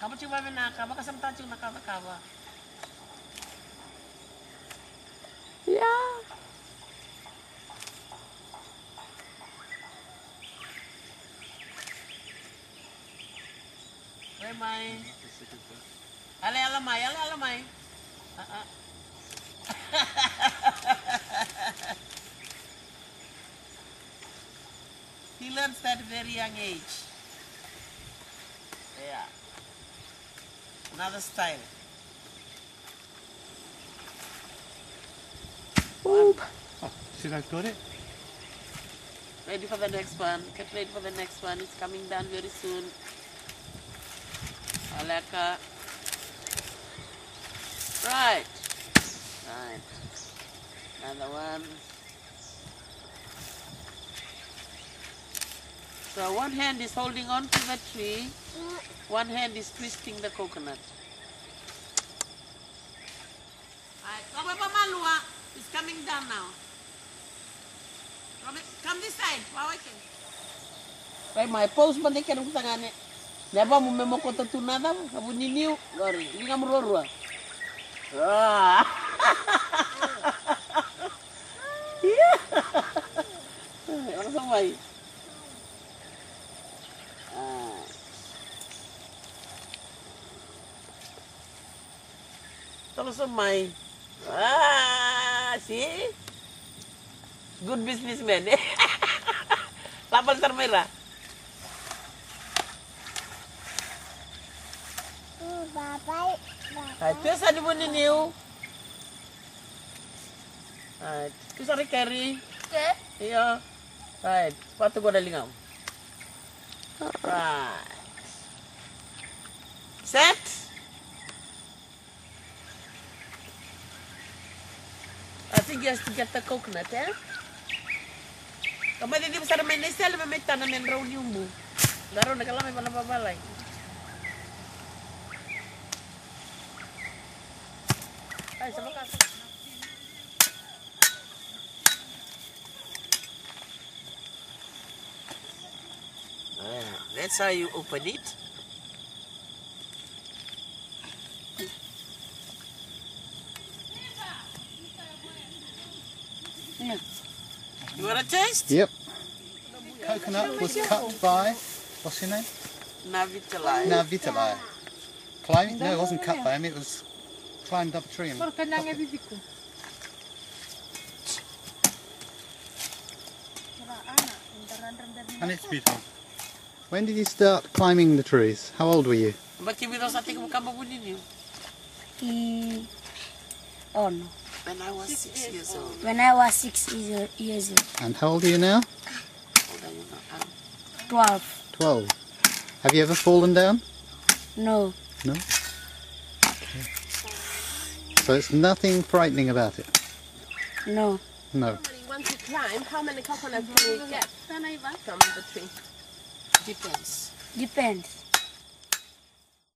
Kamu cuma menakama, kasamtan cuma nakama-nakama. Ya. Alamay. Alay, alamay, alay, alamay. Ah, mai ah. he learns at very young age. Yeah. Another style. Oop. Oh, see I've got it? Ready for the next one. Get ready for the next one. It's coming down very soon. Alaka. Right. Right. Another one. So one hand is holding on to the tree, one hand is twisting the coconut. Malua is coming down now. Come this side. Wow, okay. Kay my pose man di kanong tangane. Neba mo memo ko tatunada mo. Kabu niniw. Lori, hindi nga murorwa. Ah. Yeah. may? Ah. Ano sa may? Ah, see? Good businessman eh. Lapal termera. Bye-bye. Ay, tu sa di mo niniw. Ay, tu sa carry. Okay. Iya. Right, patu gua dalingaw. Right. Set. I think he has to get the coconut, eh? Kamay di besar main nesel, may tanam yang raw niumbu. Laro na kalamay pala babalay. Ay, sa bakas. Ah, that's how you open it. Yeah. You want a taste? Yep. Coconut was cut by, what's your name? Navitalai. Now Vitalai. Climbing? No, it wasn't cut by him, it was climbed up a tree and And it's beautiful. When did you start climbing the trees? How old were you? Ba't yung bitaw sa ating mukha mabunin yun? He on When I was six years old. when I was six years years old. And how old are you now? Hold on, you know, Twelve. Twelve. Have you ever fallen down? No. No? So it's nothing frightening about it? No. No. Once you climb, how many coconuts can you get from the tree? Depends. Depends.